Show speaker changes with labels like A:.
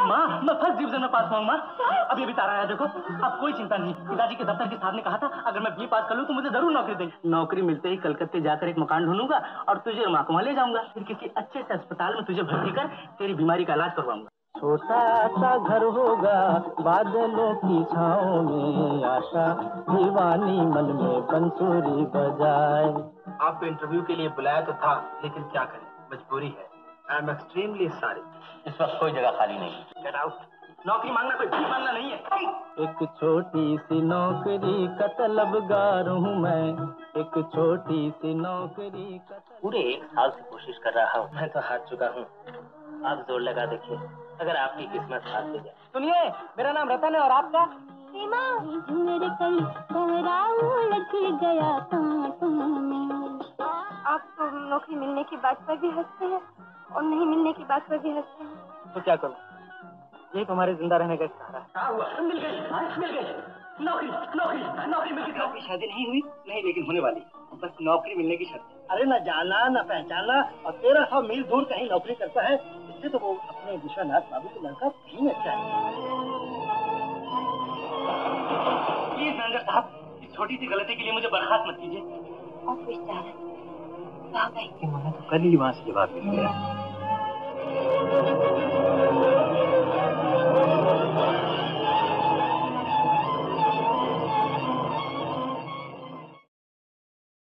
A: माँ मैं first division में पास हुआ माँ। अभी अभी तारा आया देखो अब कोई चिंता नहीं। पिताजी के दफ्तर के साहब ने कहा था अगर मैं बी पास कर लूँ तो मुझे ज़रूर नौकरी देंगे। नौकरी मिलते ही कलकत्ते जाकर एक मकान ढूंढूँगा और तुझे माँ को ले जाऊँगा। फिर किसी अच्छे से अस्पताल में तुझे भर्ती कर तेरी बीमारी का इलाज करवाऊँगा। छोटा सा घर होगा बादलों की छाओ में आशा दीवानी मन में बंसुरी बजाए।
B: आपको इंटरव्यू के लिए बुलाया तो था लेकिन क्या करें? मजबूरी है। आई एम एक्सट्रीमली सॉरी
A: इस वक्त कोई जगह खाली नहीं
B: गेट आउट
A: नौकरी मांगना कोई भीख मांगना नहीं है। एक छोटी सी नौकरी का तलबगार हूँ मैं। एक छोटी सी नौकरी का पूरे एक साल से कोशिश कर रहा हूँ। मैं तो हार चुका हूँ। आप ज़ोर लगा देखिए। अगर आपकी किस्मत साथ दे जाए। सुनिए मेरा नाम रतन है और आपका?
C: सीमा मेरे कल उलझ गया आप तो नौकरी मिलने की बात पर भी हँसते हैं। और नहीं मिलने की बात पर भी हँसते हैं।
A: तो क्या करो? ये तो हमारे ज़िंदा रहने का सहारा है। मिल गई हाँ, मिल गई नौकरी नौकरी नौकरी मिल गई। नौकरी शादी नहीं हुई नहीं लेकिन होने वाली बस नौकरी मिलने की शर्त
D: अरे न जाना न पहचाना और तेरह सौ मील दूर कहीं नौकरी करता है इससे तो वो अपने विश्वनाथ बाबू का लड़का कहीं अच्छा है
A: प्लीज़ मैनेजर साहब इस छोटी सी गलती के लिए मुझे बर्खास्त मत कीजिए।
C: ऑफ़िस जा रहे हैं। गई
D: तो कल ही वहाँ से जवाब मिल गया Thank you.